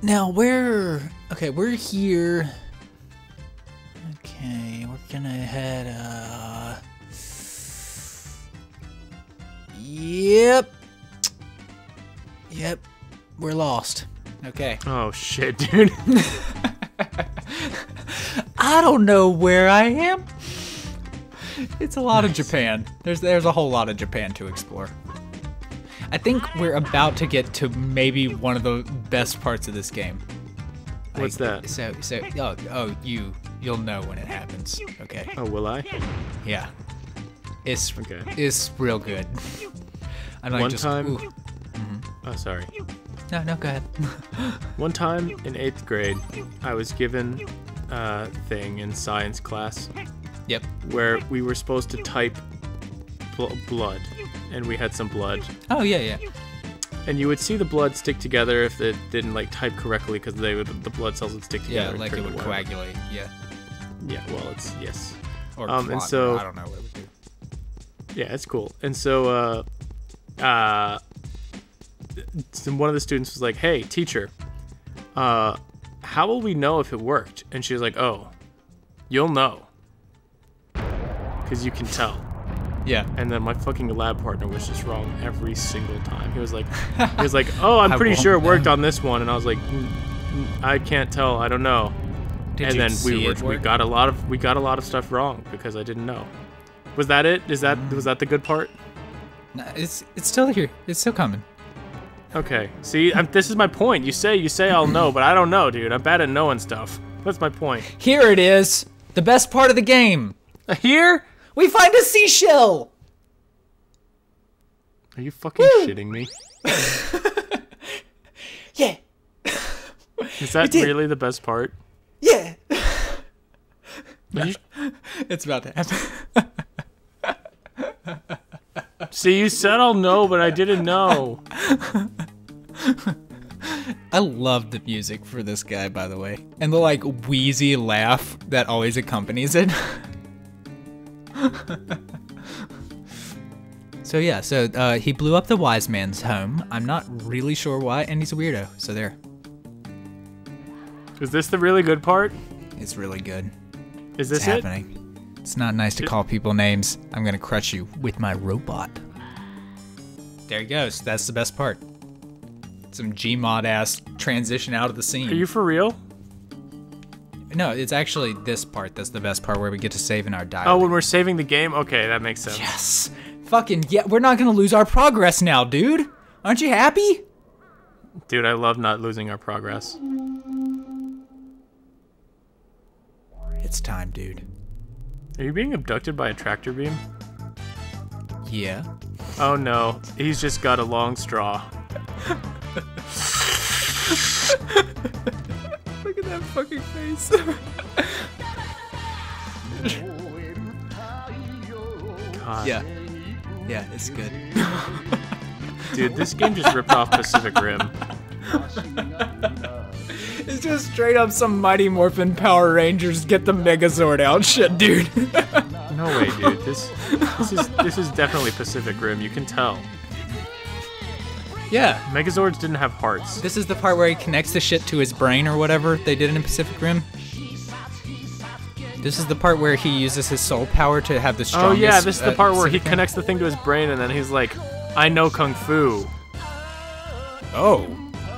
Now we're okay. We're here. Okay, we're gonna head. Uh. Yep. Yep. We're lost. Okay. Oh shit, dude. I don't know where I am. It's a lot of Japan. There's there's a whole lot of Japan to explore. I think we're about to get to maybe one of the best parts of this game. What's that? So so oh oh you you'll know when it happens. Okay. Oh, will I? Yeah. It's Okay. it's real good. I'm like One just time- ooh. Mm-hmm. Oh, sorry. No, no, go ahead. One time in eighth grade, I was given a thing in science class yep. where we were supposed to type bl- blood, and we had some blood, Oh yeah, yeah. and you would see the blood stick together if it didn't like type correctly because they would the blood cells would stick together. and like it would coagulate. Yeah. Yeah, well, it's yes. Or Um, and so- I don't know what it would do. Yeah, it's cool. And so, uh, uh, one of the students was like, "Hey, teacher, uh, how will we know if it worked?" And she was like, "Oh, you'll know, cause you can tell." Yeah. And then my fucking lab partner was just wrong every single time. He was like, he was like, "Oh, I'm pretty sure it worked on this one," and I was like, "Mm, mm, "I can't tell. I don't know." Did and you then see we were we got a lot of we got a lot of stuff wrong because I didn't know. Was that it? Is that was that the good part? No, it's it's still here. It's still coming. Okay. See, I'm, this is my point. You say you say I'll know, but I don't know, dude. I'm bad at knowing stuff. That's my point. Here it is. The best part of the game. Here? We find a seashell. Are you fucking shitting me? Yeah. Is that really the best part? Yeah. Are you- It's about to happen. see, you said I'll know, but I didn't know. I love the music for this guy, by the way, and the like wheezy laugh that always accompanies it. so yeah, so uh, he blew up the wise man's home. I'm not really sure why, and he's a weirdo. So there, Is this the really good part? it's really good. Is It's this it? happening. It's not nice to call people names. I'm gonna crush you with my robot. There he goes. That's the best part. Some Gmod ass transition out of the scene. Are you for real? No, it's actually this part that's the best part where we get to save in our Oh, when we're saving the game? Okay, that makes sense. yes. Fucking yeah, we're not gonna lose our progress now, dude. Aren't you happy? Dude, I love not losing our progress. It's time, dude. Are you being abducted by a tractor beam? Yeah. Oh no, he's just got a long straw. Look at that fucking face. God. yeah. Yeah, it's good. Dude, this game just ripped off Pacific Rim. It's just straight up some Mighty Morphin Power Rangers get the Megazord out shit, dude. No way, dude. This this is this is definitely Pacific Rim. You can tell. Yeah. Megazords didn't have hearts. This is the part where he connects the shit to his brain or whatever they did in Pacific Rim. This is the part where he uses his soul power to have the strongest. Oh yeah, this is the uh, part where he Rim. connects the thing to his brain and then he's like, "I know kung fu." Oh,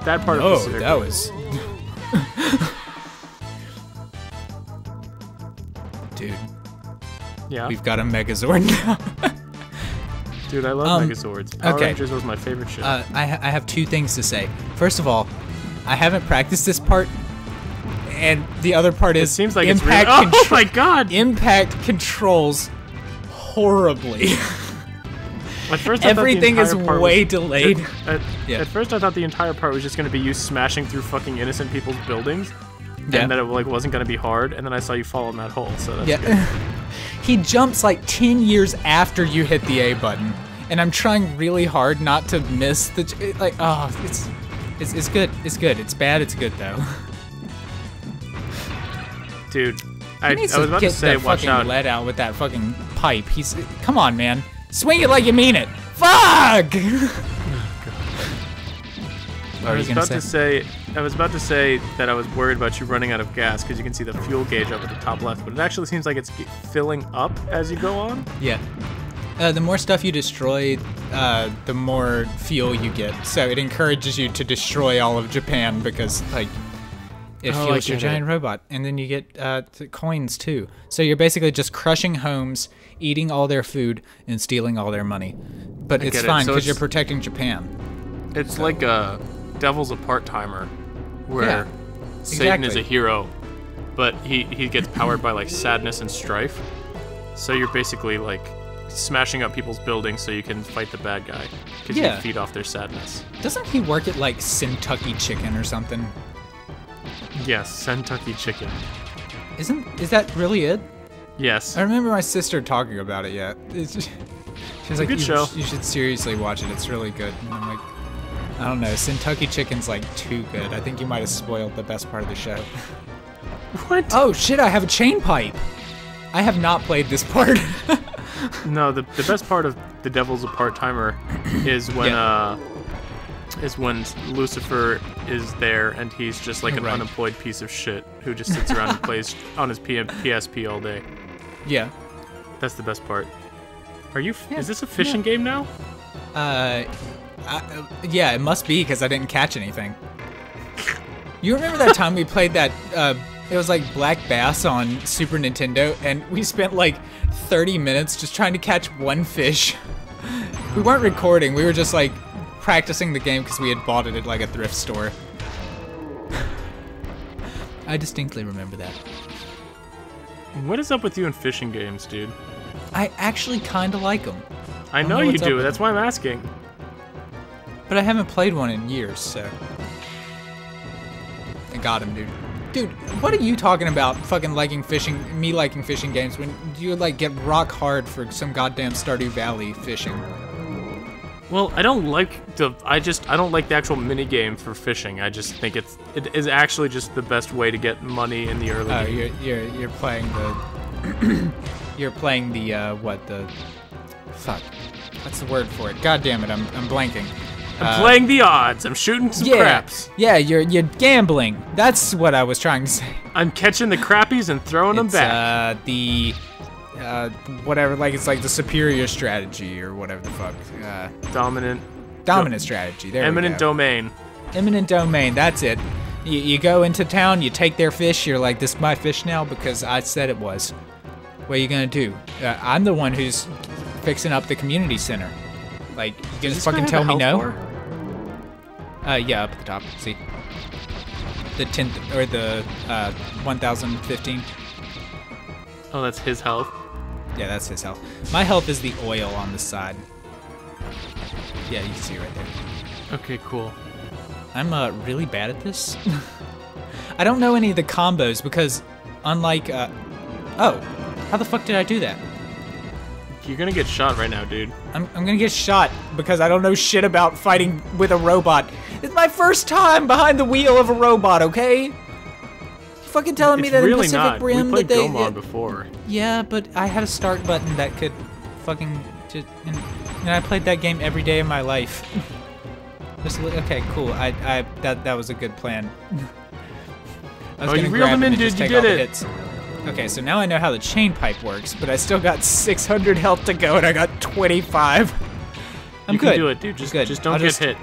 That part of oh, Pacific that Rim. was. Dude, Yeah. we've got a Megazord now. Dude, I love Um, Megazords. Power okay. Rangers was my favorite show. uh, I, ha- I have two things to say. First of all, I haven't practiced this part, and the other part it is seems like it's really. impact Oh my god! impact controls horribly. At first, I Everything is way was- delayed. At, Yeah. at first, I thought the entire part was just going to be you smashing through fucking innocent people's buildings, Yeah. and that it like wasn't going to be hard. And then I saw you fall in that hole. So that's good. He jumps like 10 years after you hit the A button. And I'm trying really hard not to miss the. Like, oh, it's. It's, it's good. It's good. It's bad. It's good, though. dude. I, I was about to say, watch out. lead out with that fucking pipe. He's. Come on, man. Swing it like you mean it. Fuck! I What are was gonna about say? to say, I was about to say that I was worried about you running out of gas because you can see the fuel gauge up at the top left, but it actually seems like it's filling up as you go on. Yeah. Uh, the more stuff you destroy, uh, the more fuel you get. So it encourages you to destroy all of Japan because, like, it Oh, I fuels your get it. giant robot. And then you get uh, th- coins too. So you're basically just crushing homes, eating all their food, and stealing all their money. But it's get it. fine So because you're protecting Japan. It's like a Devil's a part timer, where Yeah, Satan is a hero, but he he gets powered by like sadness and strife. So you're basically like smashing up people's buildings so you can fight the bad guy because Yeah. you feed off their sadness. Doesn't he work at, like, Kentucky Chicken or something? Yes, Kentucky Chicken. Isn't is that really it? Yes. I remember my sister talking about it. Yeah, it's just, she was like, good you, show." "You should seriously watch it. It's really good." And I'm like, "I don't know. Kentucky Chicken's like too good. I think you might have spoiled the best part of the show." What? Oh shit! I have a chain pipe. I have not played this part. No, the, the best part of the Devil's a part timer is when Yeah. uh is when Lucifer is there and he's just like an Right. unemployed piece of shit who just sits around and plays on his PM, PSP all day. yeah. That's the best part. Are you? Yeah, Is this a fishing game now? Uh, I, uh, yeah. It must be because I didn't catch anything. You remember that time we played that? Uh, it was like Black Bass on Super Nintendo, and we spent like 30 minutes just trying to catch one fish. We weren't recording. We were just like practicing the game because we had bought it at like a thrift store. I distinctly remember that. What is up with you in fishing games, dude? I actually kind of like them, I know know you do. That's why I'm asking. But I haven't played one in years, so. I got him, dude. Dude, what are you talking about? Fucking liking fishing, me liking fishing games when you like get rock hard for some goddamn Stardew Valley fishing. Well, I don't like the. I just I don't like the actual mini game for fishing. I just think it's it is actually just the best way to get money in the early Oh, game. you're you're you're playing the you're playing the uh what the fuck? What's the word for it? God damn it, I'm I'm blanking. I'm Uh, playing the odds. I'm shooting some yeah, craps. Yeah, you're you're gambling. That's what I was trying to say. I'm catching the crappies and throwing them back. uh the uh whatever like it's like the superior strategy or whatever the fuck. Uh Dominant, dominant strategy. There eminent we go. domain. Eminent domain. That's it. You, you go into town, you take their fish. You're like, this is my fish now because I said it was. What are you gonna do? Uh, I'm the one who's fixing up the community center. Like, you gonna Does fucking have tell me no? bar? Uh, yeah, up at the top. See, the 10th or the uh 1015. Oh, that's his health. Yeah, that's his health. My health is the oil on the side. Yeah, you can see right there. Okay, cool. I'm uh, really bad at this. I don't know any of the combos because, unlike, uh, oh, how the fuck did I do that? You're gonna get shot right now, dude. I'm, I'm gonna get shot because I don't know shit about fighting with a robot. It's my first time behind the wheel of a robot, okay? You fucking telling me it's that in Pacific not. Rim we played that they Goemon before. yeah, but I had a start button that could fucking just and, and I played that game every day of my life. Just okay, cool. I I that that was a good plan. I was Oh, you reeled him in, dude. You did it. hits. Okay, so now I know how the chain pipe works, but I still got 600 health to go, and I got 25. I'm you good. can do it, dude. Just Good. just don't I'll get just- hit.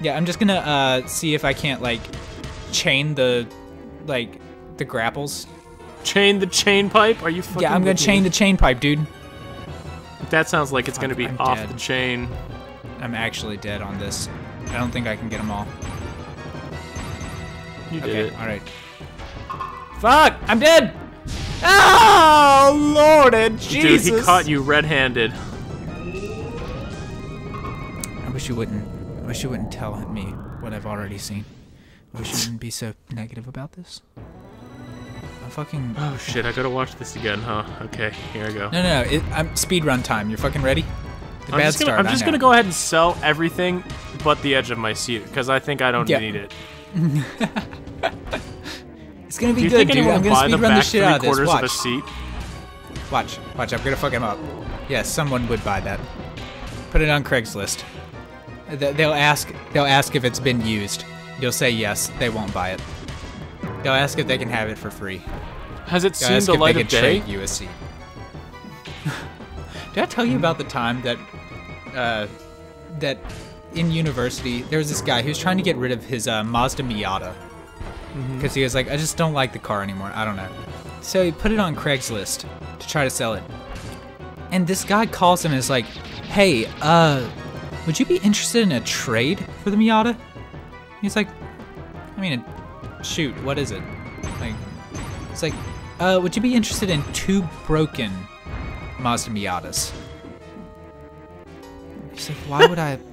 Yeah, I'm just gonna uh, see if I can't like chain the like the grapples. Chain the chain pipe. Are you fucking? yeah, I'm gonna with me? chain the chain pipe, dude. That sounds like it's gonna be I'm off dead. the chain. I'm actually dead on this. I don't think I can get them all. You did Okay, it. all right. Fuck! I'm dead. Oh Lord, and Jesus! Dude, he caught you red-handed. I wish you wouldn't. I wish you wouldn't tell me what I've already seen. I wish you wouldn't be so negative about this. I'm fucking. Oh shit! I gotta watch this again, huh? Okay, here I go. No, no, no. It, I'm speed run time. You're fucking ready? The I'm bad just gonna, start. I'm just gonna go ahead and sell everything but the edge of my seat because I think I don't Yeah. need it. It's gonna be Do good, dude. I'm gonna speed the run the shit out of this. Watch, of a seat? watch, watch. I'm gonna fuck him up. Yes, someone would buy that. Put it on Craigslist. They'll ask. They'll ask if it's been used. You'll say yes. They won't buy it. They'll ask if they can have it for free. Has it They'll seen the light of day? trade you a seat. Did I tell you about the time that uh, that in university there was this guy who was trying to get rid of his uh, Mazda Miata because he was like, I just don't like the car anymore. I don't know. So he put it on Craigslist to try to sell it. And this guy calls him and is like, Hey, uh, would you be interested in a trade for the Miata? He's like, I mean, shoot, what is it? Like, it's like, uh, would you be interested in two broken Mazda Miatas? He's like, why would I?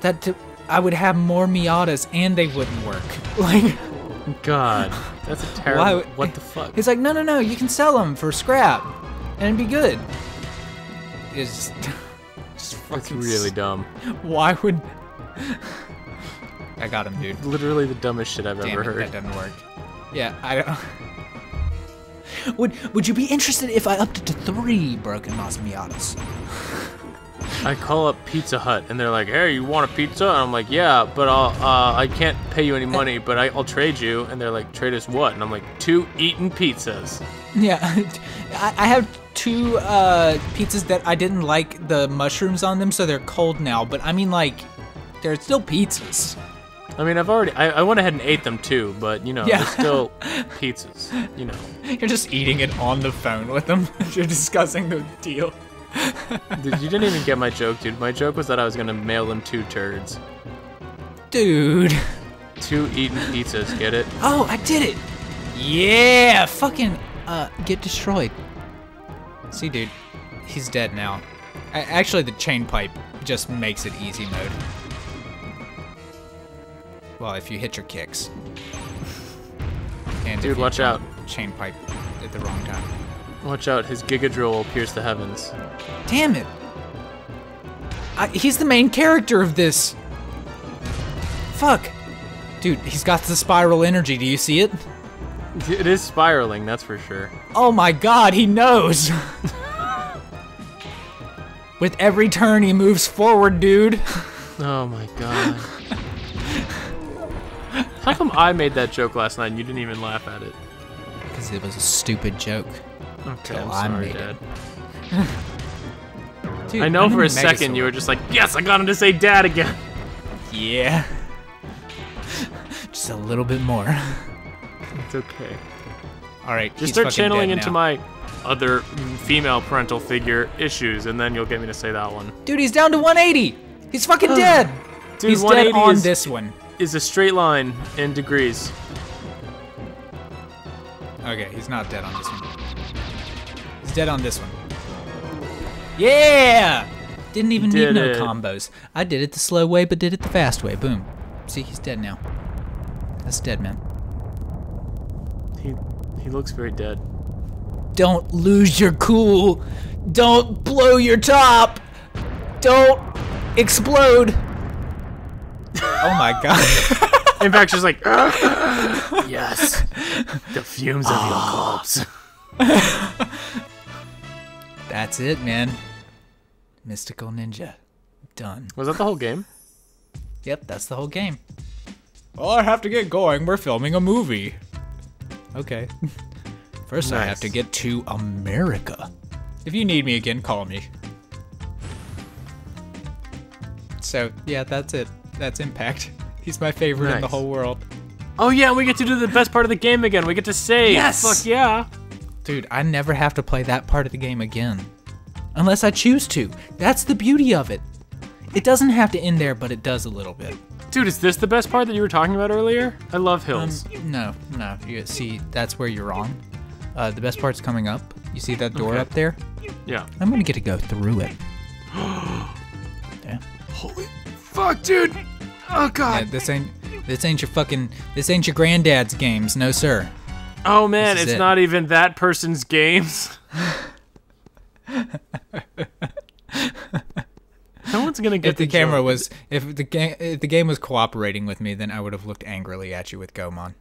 That I would have more Miatas and they wouldn't work. Like, God, that's a terrible. Why what the fuck? he's like, no, no, no, you can sell them for scrap, and it'd be good. It's just, just That's really dumb. Why would? I got him, dude. Literally the dumbest shit I've Damn ever it, heard. that doesn't work. Yeah, I don't. Would Would you be interested if I upped it to three broken Mazda Miatas? I call up Pizza Hut and they're like, "Hey, you want a pizza?" And I'm like, "Yeah, but I'll, uh, I can't pay you any money, but I, I'll trade you." And they're like, "Trade us what?" And I'm like, two eaten pizzas." Yeah, I, I have two uh, pizzas that I didn't like the mushrooms on them, so they're cold now. But I mean, like, they're still pizzas. I mean, I've already, I, I went ahead and ate them too, but you know, Yeah. they're still pizzas. You know, You're just eating it on the phone with them. You're discussing the deal. Dude, you didn't even get my joke, dude. My joke was that I was gonna mail them two turds, Dude. two eaten pizzas. Get it? Oh, I did it. Yeah, fucking uh, get destroyed. See, dude, he's dead now. A- actually, the chain pipe just makes it easy mode. Well, if you hit your kicks. And Dude, watch out. Chain pipe at the wrong time. Watch out, his Giga Drill will pierce the heavens. Damn it! I, he's the main character of this. Fuck, dude, he's got the spiral energy. Do you see it? It is spiraling, that's for sure. Oh my god, he knows! With every turn he moves forward, dude. Oh my god. How come I made that joke last night and you didn't even laugh at it? Because it was a stupid joke. Okay, Till I'm I sorry, made it. Dad. Dude, I know I'm for in a second Megazord. you were just like, yes, I got him to say dad again. Yeah. Just a little bit more. It's okay. Alright, Just start channeling into my other mm, female parental figure issues, and then you'll get me to say that one. Dude, he's down to 180! He's fucking dead! Dude, he's dead 180 on is, this one. is a straight line in degrees. Okay, he's not dead on this one. Dead on this one. Yeah! Didn't even Did need no combos. I did it the slow way, but did it the fast way. Boom. See, he's dead now. That's dead, man. He he looks very dead. Don't lose your cool. Don't blow your top. Don't explode. oh my god. In fact, she's like, yes, the fumes of your corpse. That's it, man. Mystical Ninja. Done. Was that the whole game? Yep, that's the whole game. Oh, I have to get going. We're filming a movie. Okay. First, I have to get to America. If you need me again, call me. So, yeah, that's it. That's Impact. He's my favorite in the whole world. Oh yeah, we get to do the best part of the game again. We get to save. Yes! Fuck yeah. Dude, I never have to play that part of the game again. Unless I choose to. That's the beauty of it. It doesn't have to end there, but it does a little bit. Dude, is this the best part that you were talking about earlier? I love Um, hills. no, no. You see, that's where you're wrong. Uh, the best part's coming up. You see that door Okay. up there? yeah. I'm gonna get to go through it. yeah. Holy fuck, dude. Oh Yeah, god. this ain't this ain't your fucking this ain't your granddad's games, no sir. Oh man, it's it. not even that person's games. no one's gonna get If the joke. camera was if the game if the game was cooperating with me, then I would have looked angrily at you with Goemon.